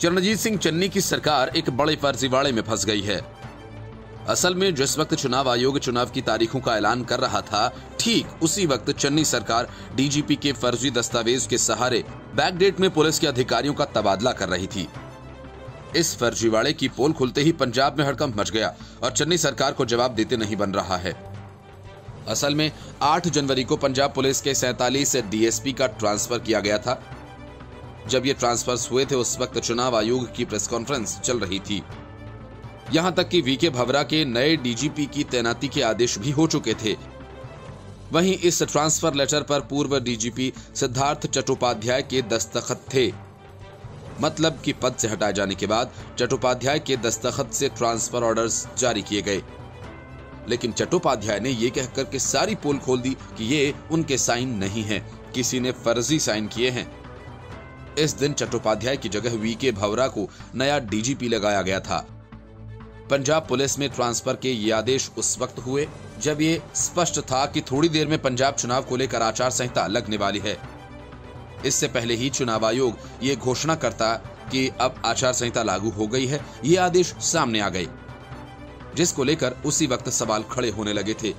चरणजीत सिंह चन्नी की सरकार एक बड़े फर्जीवाड़े में फंस गई है। असल में जिस वक्त चुनाव आयोग चुनाव की तारीखों का ऐलान कर रहा था, ठीक उसी वक्त चन्नी सरकार डीजीपी के फर्जी दस्तावेज़ के सहारे बैकडेट में पुलिस के अधिकारियों का तबादला कर रही थी। इस फर्जीवाड़े की पोल खुलते ही पंजाब में हड़कंप मच गया और चन्नी सरकार को जवाब देते नहीं बन रहा है। असल में 8 जनवरी को पंजाब पुलिस के सैतालीस डीएसपी का ट्रांसफ़र किया गया था। जब ये ट्रांसफ़र हुए थे, उस वक्त चुनाव आयोग की प्रेस कॉन्फ्रेंस चल रही थी। यहाँ तक कि वीके भवरा के नए डीजीपी की तैनाती के आदेश भी हो चुके थे। वहीं इस ट्रांसफ़र लेटर पर पूर्व डीजीपी सिद्धार्थ चट्टोपाध्याय के दस्तखत थे। मतलब कि पद से हटाए जाने के बाद चट्टोपाध्याय के दस्तखत से ट्रांसफ़र ऑर्डर्स जारी किए गए। लेकिन चट्टोपाध्याय ने यह कहकर के सारी पोल खोल दी कि ये उनके साइन नहीं है। किसी ने फर्जी साइन किए हैं। इस दिन चट्टोपाध्याय की जगह वीके भवरा को नया डीजीपी लगाया गया था। पंजाब पुलिस में ट्रांसफ़र के ये आदेश उस वक्त हुए जब ये स्पष्ट था कि थोड़ी देर में पंजाब चुनाव को लेकर आचार संहिता लगने वाली है। इससे पहले ही चुनाव आयोग ये घोषणा करता कि अब आचार संहिता लागू हो गई है, ये आदेश सामने आ गए, जिसको लेकर उसी वक्त सवाल खड़े होने लगे थे।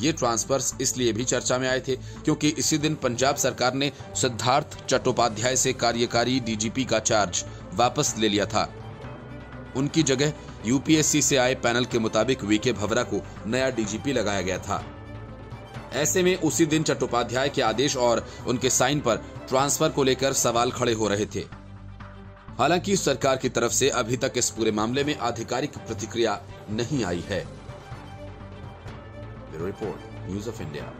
ये ट्रांसफर्स इसलिए भी चर्चा में आए थे क्योंकि इसी दिन पंजाब सरकार ने सिद्धार्थ चट्टोपाध्याय से कार्यकारी डीजीपी का चार्ज वापस ले लिया था। उनकी जगह यूपीएससी से आए पैनल के मुताबिक वीके भवरा को नया डीजीपी लगाया गया था। ऐसे में उसी दिन चट्टोपाध्याय के आदेश और उनके साइन पर ट्रांसफ़र को लेकर सवाल खड़े हो रहे थे। हालाँकि सरकार की तरफ़ से अभी तक इस पूरे मामले में आधिकारिक प्रतिक्रिया नहीं आई है। Report news of India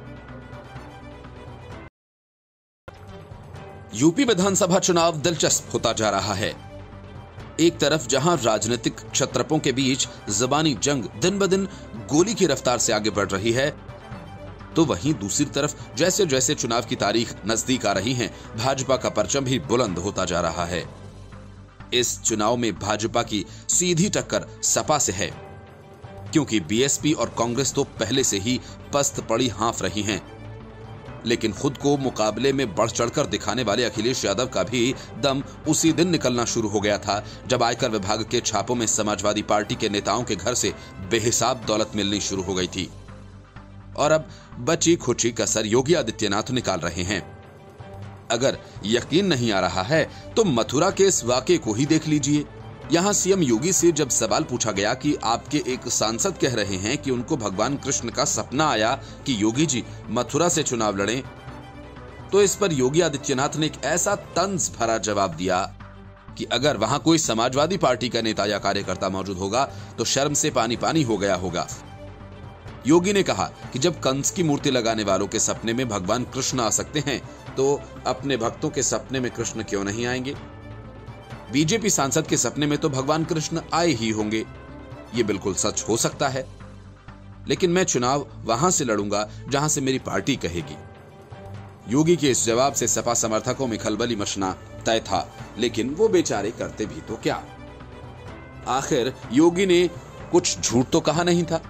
UP विधानसभा चुनाव दिलचस्प होता जा रहा है। एक तरफ़ जहाँ राजनीतिक क्षत्रपों के बीच जबानी जंग दिन ब दिन गोली की रफ्तार से आगे बढ़ रही है तो वहीं दूसरी तरफ़ जैसे जैसे चुनाव की तारीख नज़दीक आ रही है, भाजपा का परचम भी बुलंद होता जा रहा है। इस चुनाव में भाजपा की सीधी टक्कर सपा से है। क्योंकि बीएसपी और कांग्रेस तो पहले से ही पस्त पड़ी हाफ़ रही हैं। लेकिन खुद को मुकाबले में बढ़ चढ़कर दिखाने वाले अखिलेश यादव का भी दम उसी दिन निकलना शुरू हो गया था, जब आयकर विभाग के छापों में समाजवादी पार्टी के नेताओं के घर से बेहिसाब दौलत मिलनी शुरू हो गई थी। और अब बची खुची कसर योगी आदित्यनाथ निकाल रहे हैं। अगर यकीन नहीं आ रहा है तो मथुरा के इस वाक्य को ही देख लीजिए। यहाँ सीएम योगी से जब सवाल पूछा गया कि आपके एक सांसद कह रहे हैं कि उनको भगवान कृष्ण का सपना आया कि योगी जी मथुरा से चुनाव लड़ें तो इस पर योगी आदित्यनाथ ने एक ऐसा तंज भरा जवाब दिया कि अगर वहाँ कोई समाजवादी पार्टी का नेता या कार्यकर्ता मौजूद होगा तो शर्म से पानी पानी हो गया होगा। योगी ने कहा कि जब कंस की मूर्ति लगाने वालों के सपने में भगवान कृष्ण आ सकते हैं तो अपने भक्तों के सपने में कृष्ण क्यों नहीं आएँगे? बीजेपी सांसद के सपने में तो भगवान कृष्ण आए ही होंगे। ये बिल्कुल सच हो सकता है। लेकिन मैं चुनाव वहाँ से लड़ूँगा जहाँ से मेरी पार्टी कहेगी। योगी के इस जवाब से सपा समर्थकों में खलबली मचना तय था, लेकिन वो बेचारे करते भी तो क्या। आखिर योगी ने कुछ झूठ तो कहा नहीं था।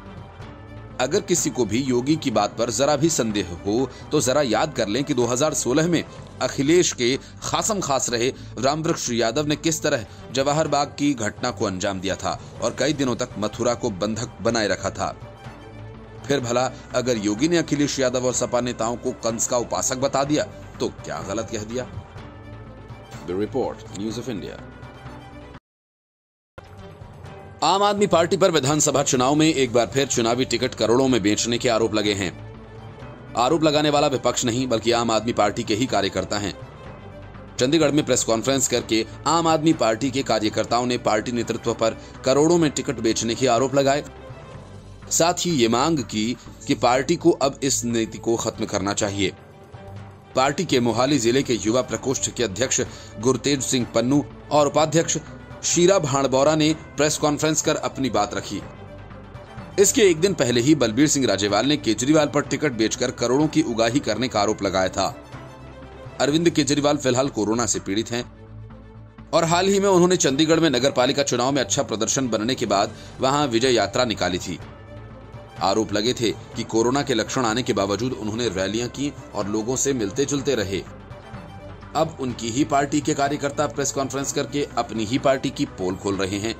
अगर किसी को भी योगी की बात पर जरा भी संदेह हो तो जरा याद कर लें कि 2016 में अखिलेश के खासम खास रहे रामवृक्ष यादव ने किस तरह जवाहर बाग की घटना को अंजाम दिया था और कई दिनों तक मथुरा को बंधक बनाए रखा था। फिर भला, अगर योगी ने अखिलेश यादव और सपा नेताओं को कंस का उपासक बता दिया तो क्या गलत कह दिया? रिपोर्ट न्यूज़ ऑफ़ इंडिया आम आदमी पार्टी पर विधानसभा चुनाव में एक बार फिर चुनावी टिकट करोड़ों में बेचने के आरोप लगे हैं। आरोप लगाने वाला विपक्ष नहीं, बल्कि आम आदमी पार्टी के ही कार्यकर्ता हैं। चंडीगढ़ में प्रेस कॉन्फ्रेंस करके आम आदमी पार्टी के कार्यकर्ताओं ने पार्टी नेतृत्व पर करोड़ों में टिकट बेचने के आरोप लगाए। साथ ही ये मांग की कि पार्टी को अब इस नीति को खत्म करना चाहिए। पार्टी के मोहाली ज़िले के युवा प्रकोष्ठ के अध्यक्ष गुरतेज सिंह पन्नू और उपाध्यक्ष शीरा भाणबौरा ने प्रेस कॉन्फ्रेंस कर अपनी बात रखी। इसके एक दिन पहले ही बलबीर सिंह राजेवाल ने केजरीवाल पर टिकट बेचकर करोड़ों की उगाही करने का आरोप लगाया था। अरविंद केजरीवाल फ़िलहाल कोरोना से पीड़ित हैं और हाल ही में उन्होंने चंडीगढ़ में नगर पालिका चुनाव में अच्छा प्रदर्शन बनने के बाद वहाँ विजय यात्रा निकाली थी। आरोप लगे थे कि कोरोना के लक्षण आने के बावजूद उन्होंने रैलियाँ की और लोगों से मिलते जुलते रहे। अब उनकी ही पार्टी के कार्यकर्ता प्रेस कॉन्फ्रेंस करके अपनी ही पार्टी की पोल खोल रहे हैं।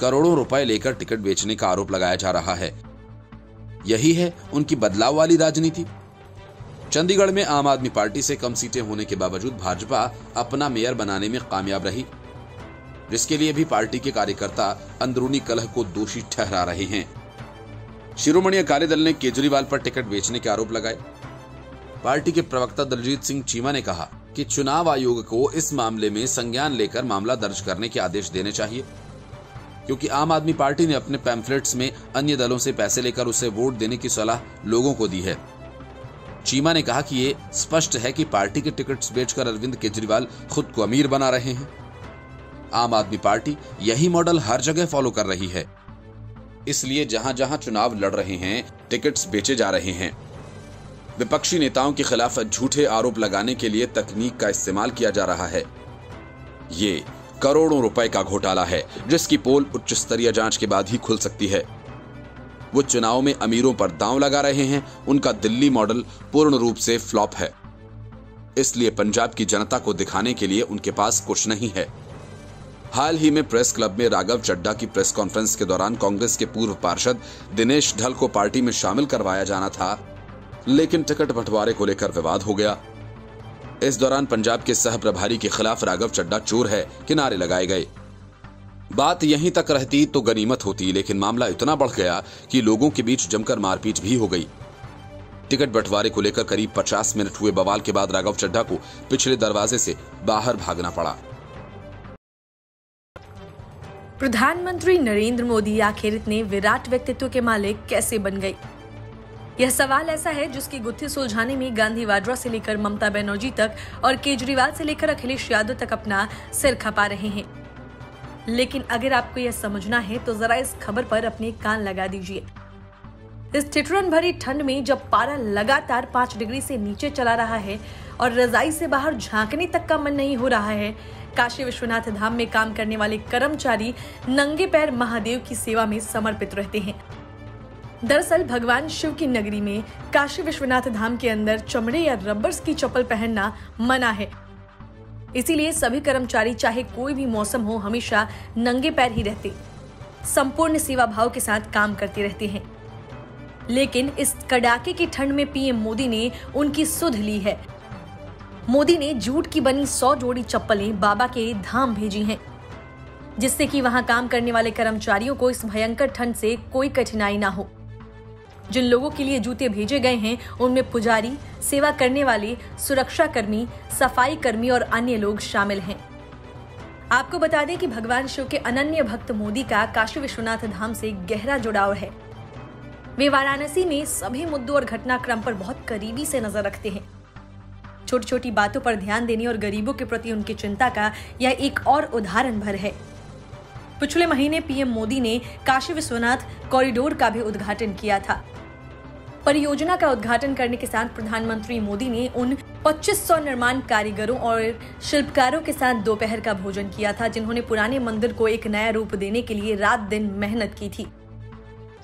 करोड़ों रुपए लेकर टिकट बेचने का आरोप लगाया जा रहा है। यही है उनकी बदलाव वाली राजनीति। चंडीगढ़ में आम आदमी पार्टी से कम सीटें होने के बावजूद भाजपा अपना मेयर बनाने में कामयाब रही। जिसके लिए भी पार्टी के कार्यकर्ता अंदरूनी कलह को दोषी ठहरा रहे हैं। शिरोमणि अकाली दल ने केजरीवाल पर टिकट बेचने के आरोप लगाए। पार्टी के प्रवक्ता दलजीत सिंह चीमा ने कहा कि चुनाव आयोग को इस मामले में संज्ञान लेकर मामला दर्ज करने के आदेश देने चाहिए। क्योंकि आम आदमी पार्टी ने अपने पैम्फलेट्स में अन्य दलों से पैसे लेकर उसे वोट देने की सलाह लोगों को दी है। चीमा ने कहा कि ये स्पष्ट है कि पार्टी के टिकट्स बेचकर अरविंद केजरीवाल खुद को अमीर बना रहे हैं। आम आदमी पार्टी यही मॉडल हर जगह फॉलो कर रही है। इसलिए जहाँ जहाँ चुनाव लड़ रहे हैं, टिकट्स बेचे जा रहे हैं। विपक्षी नेताओं के खिलाफ झूठे आरोप लगाने के लिए तकनीक का इस्तेमाल किया जा रहा है। ये करोड़ों रुपए का घोटाला है, जिसकी पोल उच्च स्तरीय जाँच के बाद ही खुल सकती है। वो चुनाव में अमीरों पर दांव लगा रहे हैं, उनका दिल्ली मॉडल पूर्ण रूप से फ्लॉप है। इसलिए पंजाब की जनता को दिखाने के लिए उनके पास कुछ नहीं है। हाल ही में प्रेस क्लब में राघव चड्डा की प्रेस कॉन्फ्रेंस के दौरान कांग्रेस के पूर्व पार्षद दिनेश ढल को पार्टी में शामिल करवाया जाना था। लेकिन टिकट बंटवारे को लेकर विवाद हो गया। इस दौरान पंजाब के सह प्रभारी के खिलाफ राघव चड्डा चोर है, किनारे लगाए गए। बात यहीं तक रहती तो गनीमत होती, लेकिन मामला इतना बढ़ गया कि लोगों के बीच जमकर मारपीट भी हो गई। टिकट बंटवारे को लेकर करीब 50 मिनट हुए बवाल के बाद राघव चड्ढा को पिछले दरवाजे से बाहर भागना पड़ा। प्रधानमंत्री नरेंद्र मोदी आखिर इतने विराट व्यक्तित्व के मालिक कैसे बन गए? यह सवाल ऐसा है जिसकी गुत्थी सुलझाने में गांधी वाड्रा से लेकर ममता बनर्जी तक और केजरीवाल से लेकर अखिलेश यादव तक अपना सिर खपा रहे हैं। लेकिन अगर आपको यह समझना है तो जरा इस खबर पर अपने कान लगा दीजिए। इस ठिठुरन भरी ठंड में जब पारा लगातार पाँच डिग्री से नीचे चला रहा है और रजाई से बाहर झांकने तक का मन नहीं हो रहा है, काशी विश्वनाथ धाम में काम करने वाले कर्मचारी नंगे पैर महादेव की सेवा में समर्पित रहते हैं। दरअसल भगवान शिव की नगरी में काशी विश्वनाथ धाम के अंदर चमड़े या रबर्स की चप्पल पहनना मना है। इसीलिए सभी कर्मचारी, चाहे कोई भी मौसम हो, हमेशा नंगे पैर ही रहते। संपूर्ण सेवा भाव के साथ काम करते रहते हैं। लेकिन इस कड़ाके की ठंड में पीएम मोदी ने उनकी सुध ली है। मोदी ने जूट की बनी सौ जोड़ी चप्पलें बाबा के धाम भेजी हैं, जिससे कि वहाँ काम करने वाले कर्मचारियों को इस भयंकर ठंड से कोई कठिनाई ना हो। जिन लोगों के लिए जूते भेजे गए हैं, उनमें पुजारी, सेवा करने वाले, सुरक्षा कर्मी, सफ़ाई कर्मी और अन्य लोग शामिल हैं। आपको बता दें कि भगवान शिव के अनन्य भक्त मोदी का काशी विश्वनाथ धाम से गहरा जुड़ाव है। वे वाराणसी में सभी मुद्दों और घटनाक्रम पर बहुत करीबी से नज़र रखते हैं। छोटी छोटी बातों पर ध्यान देने और गरीबों के प्रति उनकी चिंता का यह एक और उदाहरण भर है। पिछले महीने पीएम मोदी ने काशी विश्वनाथ कॉरिडोर का भी उद्घाटन किया था। परियोजना का उद्घाटन करने के साथ प्रधानमंत्री मोदी ने उन 2500 निर्माण कारीगरों और शिल्पकारों के साथ दोपहर का भोजन किया था, जिन्होंने पुराने मंदिर को एक नया रूप देने के लिए रात दिन मेहनत की थी।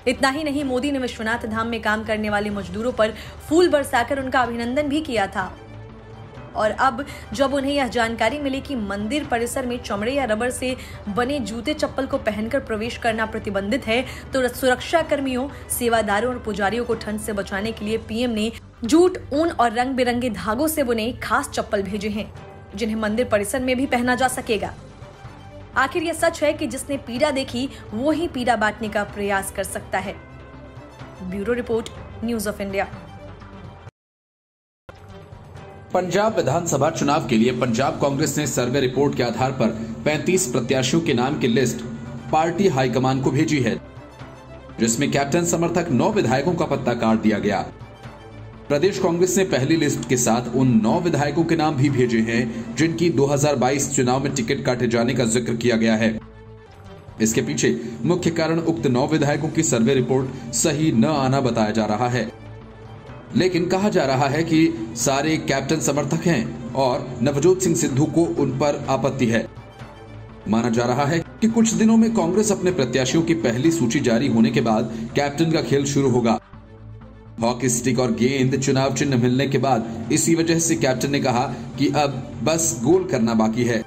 इतना ही नहीं, मोदी ने विश्वनाथ धाम में काम करने वाले मजदूरों पर फूल बरसाकर उनका अभिनंदन भी किया था। और अब जब उन्हें यह जानकारी मिली कि मंदिर परिसर में चमड़े या रबर से बने जूते चप्पल को पहनकर प्रवेश करना प्रतिबंधित है तो सुरक्षा कर्मियों सेवादारों और पुजारियों को ठंड से बचाने के लिए पीएम ने जूट, ऊन और रंग बिरंगे धागों से बुने खास चप्पल भेजे हैं, जिन्हें मंदिर परिसर में भी पहना जा सकेगा। आखिर यह सच है कि जिसने पीड़ा देखी, वो ही पीड़ा बांटने का प्रयास कर सकता है। Bureau report, news of India. Punjab विधानसभा चुनाव के लिए पंजाब कांग्रेस ने सर्वे रिपोर्ट के आधार पर 35 प्रत्याशियों के नाम की लिस्ट पार्टी हाईकमान को भेजी है, जिसमें कैप्टन समर्थक नौ विधायकों का पत्ता काट दिया गया। प्रदेश कांग्रेस ने पहली लिस्ट के साथ उन नौ विधायकों के नाम भी भेजे हैं, जिनकी 2022 चुनाव में टिकट काटे जाने का ज़िक्र किया गया है। इसके पीछे मुख्य कारण उक्त नौ विधायकों की सर्वे रिपोर्ट सही न आना बताया जा रहा है। लेकिन कहा जा रहा है कि सारे कैप्टन समर्थक हैं और नवजोत सिंह सिद्धू को उन पर आपत्ति है। माना जा रहा है कि कुछ दिनों में कांग्रेस अपने प्रत्याशियों की पहली सूची जारी होने के बाद कैप्टन का खेल शुरू होगा। हॉकी स्टिक और गेंद चुनाव चिन्ह मिलने के बाद इसी वजह से कैप्टन ने कहा कि अब बस गोल करना बाकी है।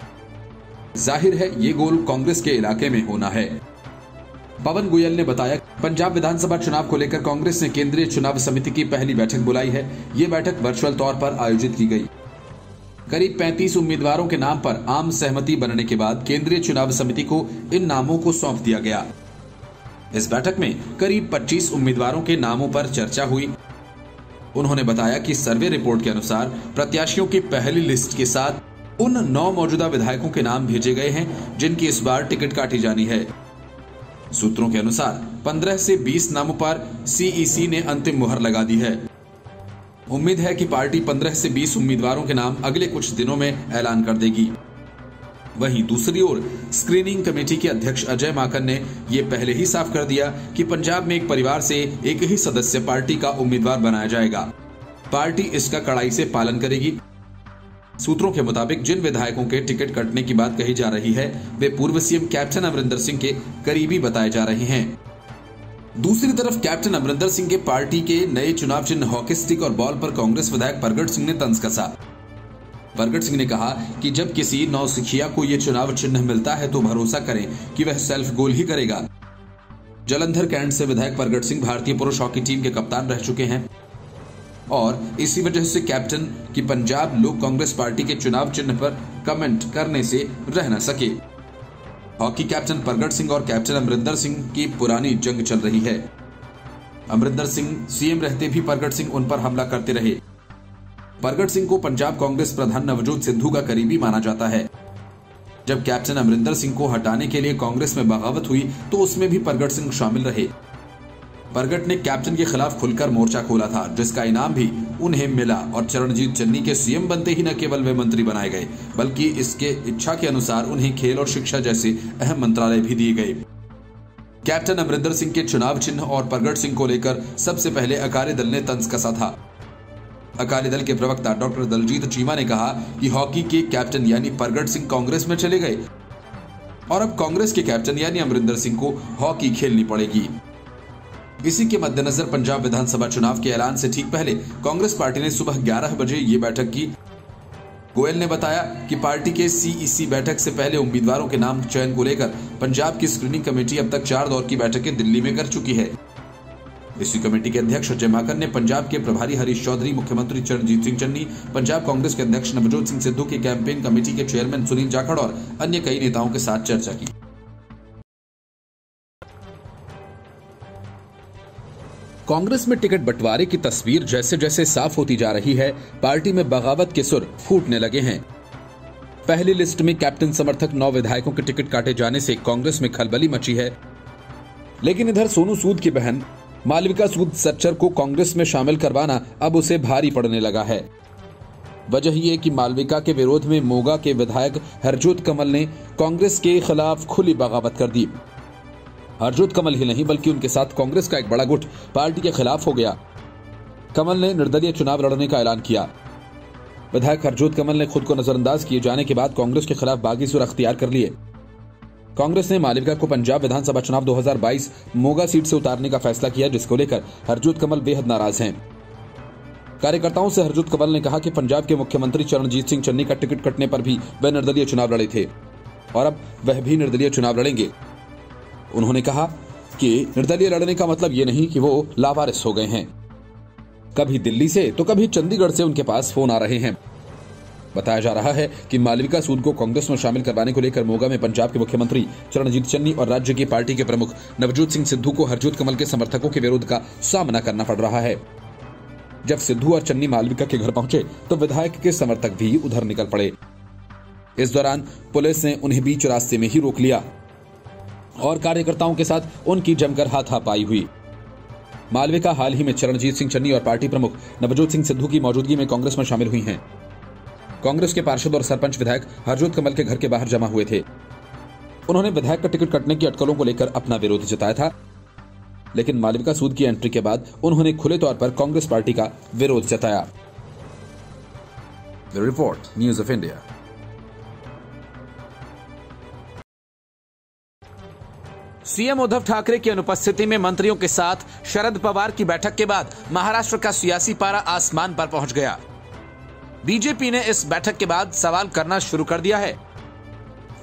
ज़ाहिर है ये गोल कांग्रेस के इलाके में होना है। पवन गोयल ने बताया, पंजाब विधानसभा चुनाव को लेकर कांग्रेस ने केंद्रीय चुनाव समिति की पहली बैठक बुलाई है। ये बैठक वर्चुअल तौर पर आयोजित की गई। करीब 35 उम्मीदवारों के नाम पर आम सहमति बनने के बाद केंद्रीय चुनाव समिति को इन नामों को सौंप दिया गया। इस बैठक में करीब 25 उम्मीदवारों के नामों पर चर्चा हुई। उन्होंने बताया कि सर्वे रिपोर्ट के अनुसार प्रत्याशियों की पहली लिस्ट के साथ उन नौ मौजूदा विधायकों के नाम भेजे गए हैं, जिनकी इस बार टिकट काटी जानी है। सूत्रों के अनुसार 15 से 20 नामों पर सीईसी ने अंतिम मुहर लगा दी है। उम्मीद है कि पार्टी 15 से 20 उम्मीदवारों के नाम अगले कुछ दिनों में ऐलान कर देगी। वहीं दूसरी ओर स्क्रीनिंग कमेटी के अध्यक्ष अजय माकन ने यह पहले ही साफ़ कर दिया कि पंजाब में एक परिवार से एक ही सदस्य पार्टी का उम्मीदवार बनाया जाएगा। पार्टी इसका कड़ाई से पालन करेगी। सूत्रों के मुताबिक, जिन विधायकों के टिकट कटने की बात कही जा रही है, वे पूर्व सीएम कैप्टन अमरिंदर सिंह के करीबी बताए जा रहे हैं। दूसरी तरफ़, कैप्टन अमरिंदर सिंह के पार्टी के नए चुनाव चिन्ह, हॉकी स्टिक और बॉल पर कांग्रेस विधायक प्रगट सिंह ने तंज कसा। प्रगट सिंह ने कहा कि जब किसी नौसिखिया को ये चुनाव चिन्ह मिलता है तो भरोसा करें कि वह सेल्फ गोल ही करेगा। जलंधर कैंट से विधायक प्रगट सिंह भारतीय पुरुष हॉकी टीम के कप्तान रह चुके हैं। और इसी वजह से कैप्टन की पंजाब लोक कांग्रेस पार्टी के चुनाव चिन्ह पर कमेंट करने से रह न सके। हॉकी कैप्टन परगट सिंह और कैप्टन अमरिंदर सिंह की पुरानी जंग चल रही है। अमरिंदर सिंह सीएम रहते भी परगट सिंह उन पर हमला करते रहे। परगट सिंह को पंजाब कांग्रेस प्रधान नवजोत सिद्धू का करीबी माना जाता है। जब कैप्टन अमरिंदर सिंह को हटाने के लिए कांग्रेस में बगावत हुई तो उसमें भी परगट सिंह शामिल रहे। परगट ने कैप्टन के खिलाफ खुलकर मोर्चा खोला था, जिसका इनाम भी उन्हें मिला और चरणजीत चन्नी के सीएम बनते ही न केवल वे मंत्री बनाए गए, बल्कि इसके इच्छा के अनुसार उन्हें खेल और शिक्षा जैसे अहम मंत्रालय भी दिए गए। कैप्टन अमरिंदर सिंह के चुनाव चिन्ह और परगट सिंह को लेकर सबसे पहले अकाली दल ने तंज कसा था। अकाली दल के प्रवक्ता डॉक्टर दलजीत चीमा ने कहा कि हॉकी के कैप्टन यानी परगट सिंह कांग्रेस में चले गए, और अब कांग्रेस के कैप्टन यानी अमरिंदर सिंह को हॉकी खेलनी पड़ेगी। इसी के मद्देनजर पंजाब विधानसभा चुनाव के ऐलान से ठीक पहले कांग्रेस पार्टी ने सुबह 11 बजे ये बैठक की। गोयल ने बताया कि पार्टी के सीईसी बैठक से पहले उम्मीदवारों के नाम चयन को लेकर पंजाब की स्क्रीनिंग कमेटी अब तक चार दौर की बैठकें दिल्ली में कर चुकी है। इसी कमेटी के अध्यक्ष अजय माकन ने पंजाब के प्रभारी हरीश चौधरी, मुख्यमंत्री चरणजीत सिंह चन्नी, पंजाब कांग्रेस के अध्यक्ष नवजोत सिंह सिद्धू के कैंपेन कमेटी के चेयरमैन सुनील जाखड़ और अन्य कई नेताओं के साथ चर्चा की। कांग्रेस में टिकट बंटवारे की तस्वीर जैसे जैसे साफ़ होती जा रही है, पार्टी में बगावत के सुर फूटने लगे हैं। पहली लिस्ट में कैप्टन समर्थक नौ विधायकों के टिकट काटे जाने से कांग्रेस में खलबली मची है। लेकिन इधर सोनू सूद की बहन, मालविका सूद सच्चर को कांग्रेस में शामिल करवाना अब उसे भारी पड़ने लगा है। वजह यह कि मालविका के विरोध में मोगा के विधायक हरजोत कमल ने कांग्रेस के खिलाफ खुली बगावत कर दी। हरजोत कमल ही नहीं, बल्कि उनके साथ कांग्रेस का एक बड़ा गुट पार्टी के खिलाफ हो गया। कमल ने निर्दलीय चुनाव लड़ने का ऐलान किया। विधायक हरजोत कमल ने खुद को नजरअंदाज किए जाने के बाद कांग्रेस के खिलाफ बागी सुर अख्तियार कर लिए। कांग्रेस ने मालविका को पंजाब विधानसभा चुनाव 2022 मोगा सीट से उतारने का फैसला किया, जिसको लेकर हरजोत कमल बेहद नाराज़ हैं। कार्यकर्ताओं से हरजोत कमल ने कहा कि पंजाब के मुख्यमंत्री चरणजीत सिंह चन्नी का टिकट कटने पर भी वह निर्दलीय चुनाव लड़े थे, और अब वह भी निर्दलीय चुनाव लड़ेंगे। उन्होंने कहा कि निर्दलीय लड़ने का मतलब ये नहीं कि वो लावारिस हो गए हैं। कभी दिल्ली से तो कभी चंडीगढ़ से उनके पास फ़ोन आ रहे हैं। बताया जा रहा है कि मालविका सूद को कांग्रेस में शामिल करवाने को लेकर मोगा में पंजाब के मुख्यमंत्री चरणजीत चन्नी और राज्य की पार्टी के प्रमुख नवजोत सिंह सिद्धू को हरजोत कमल के समर्थकों के विरोध का सामना करना पड़ रहा है। जब सिद्धू और चन्नी मालविका के घर पहुँचे तो विधायक के समर्थक भी उधर निकल पड़े। इस दौरान पुलिस ने उन्हें बीच रास्ते में ही रोक लिया। और कार्यकर्ताओं के साथ उनकी जमकर हाथापाई हुई। मालविका हाल ही में चरणजीत सिंह चन्नी और पार्टी प्रमुख नवजोत सिंह सिद्धू की मौजूदगी में कांग्रेस में शामिल हुई हैं। कांग्रेस के पार्षद और सरपंच विधायक हरजोत कमल के घर के बाहर जमा हुए थे। उन्होंने विधायक का टिकट कटने की अटकलों को लेकर अपना विरोध जताया था। लेकिन मालविका सूद की एंट्री के बाद उन्होंने खुले तौर पर कांग्रेस पार्टी का विरोध जताया। Report news of India CM Uddhav Thackeray की अनुपस्थिति में मंत्रियों के साथ शरद पवार की बैठक के बाद महाराष्ट्र का सियासी पारा आसमान पर पहुँच गया। बीजेपी ने इस बैठक के बाद सवाल करना शुरू कर दिया है।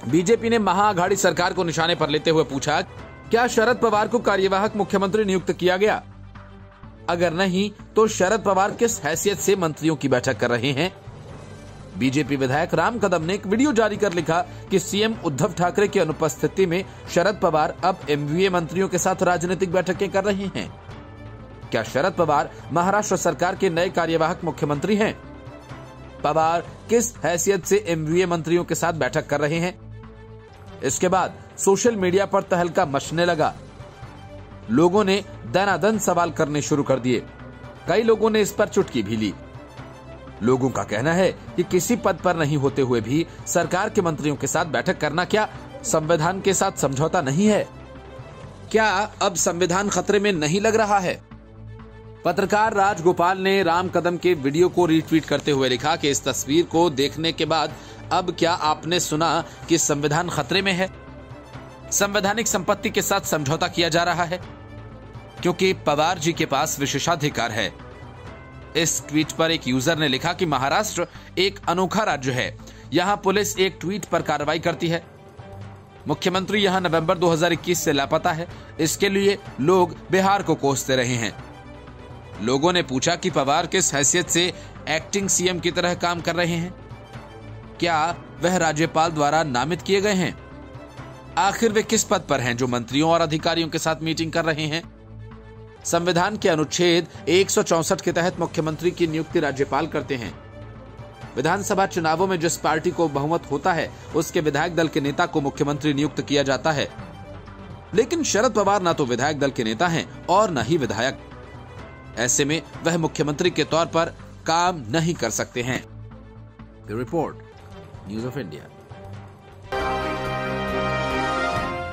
बीजेपी ने महाआघाड़ी सरकार को निशाने पर लेते हुए पूछा, क्या शरद पवार को कार्यवाहक मुख्यमंत्री नियुक्त किया गया? अगर नहीं तो शरद पवार किस हैसियत से मंत्रियों की बैठक कर रहे हैं? बीजेपी विधायक राम कदम ने एक वीडियो जारी कर लिखा कि सीएम उद्धव ठाकरे की अनुपस्थिति में शरद पवार अब एमवीए मंत्रियों के साथ राजनीतिक बैठकें कर रहे हैं। क्या शरद पवार महाराष्ट्र सरकार के नए कार्यवाहक मुख्यमंत्री हैं? पवार किस हैसियत से एमवीए मंत्रियों के साथ बैठक कर रहे हैं? इसके बाद सोशल मीडिया पर तहलका मचने लगा। लोगों ने दनादन सवाल करने शुरू कर दिए। कई लोगों ने इस पर चुटकी भी ली। लोगों का कहना है कि किसी पद पर नहीं होते हुए भी सरकार के मंत्रियों के साथ बैठक करना क्या संविधान के साथ समझौता नहीं है? क्या अब संविधान खतरे में नहीं लग रहा है? पत्रकार राजगोपाल ने राम कदम के वीडियो को रीट्वीट करते हुए लिखा कि इस तस्वीर को देखने के बाद अब क्या आपने सुना कि संविधान खतरे में है? संवैधानिक संपत्ति के साथ समझौता किया जा रहा है, क्योंकि पवार जी के पास विशेषाधिकार है। इस ट्वीट पर एक यूज़र ने लिखा कि महाराष्ट्र एक अनोखा राज्य है। यहाँ पुलिस एक ट्वीट पर कार्रवाई करती है। मुख्यमंत्री यहाँ नवंबर 2021 से लापता है। इसके लिए लोग बिहार को कोसते रहे हैं। लोगों ने पूछा कि पवार किस हैसियत से एक्टिंग सीएम की तरह काम कर रहे हैं? क्या वह राज्यपाल द्वारा नामित किए गए हैं? आखिर वे किस पद पर हैं जो मंत्रियों और अधिकारियों के साथ मीटिंग कर रहे हैं? संविधान के अनुच्छेद एक के तहत मुख्यमंत्री की नियुक्ति राज्यपाल करते हैं। विधानसभा चुनावों में जिस पार्टी को बहुमत होता है, उसके विधायक दल के नेता को मुख्यमंत्री नियुक्त किया जाता है। लेकिन शरद पवार न तो विधायक दल के नेता हैं और न ही विधायक। ऐसे में वह मुख्यमंत्री के तौर पर काम नहीं कर सकते हैं। Report news of India